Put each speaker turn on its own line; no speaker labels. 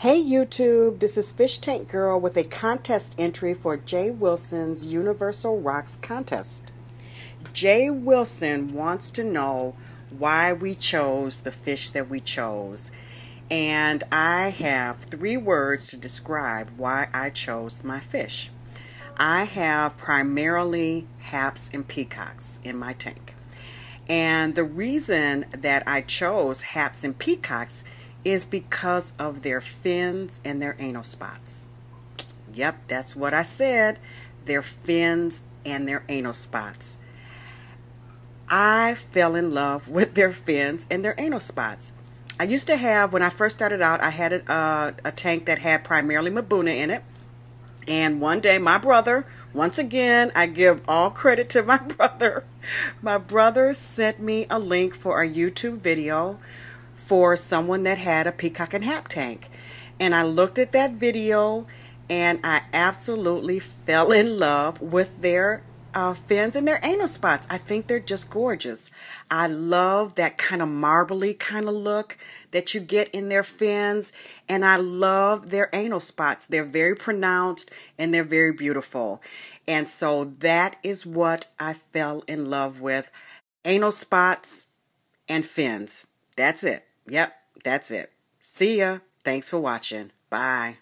Hey YouTube, this is Fish Tank Girl with a contest entry for Jay Wilson's Universal Rocks contest. Jay Wilson wants to know why we chose the fish that we chose. And I have three words to describe why I chose my fish. I have primarily haps and peacocks in my tank. And the reason that I chose haps and peacocks is because of their fins and their anal spots. Yep, that's what I said. Their fins and their anal spots. I fell in love with their fins and their anal spots. I used to have, when I first started out, I had a, a tank that had primarily Mbuna in it. And one day, my brother, once again, I give all credit to my brother. My brother sent me a link for a YouTube video for someone that had a peacock and hap tank. And I looked at that video and I absolutely fell in love with their uh, fins and their anal spots. I think they're just gorgeous. I love that kind of marbly kind of look that you get in their fins, and I love their anal spots. They're very pronounced and they're very beautiful. And so that is what I fell in love with anal spots and fins. That's it. Yep, that's it. See ya. Thanks for watching. Bye.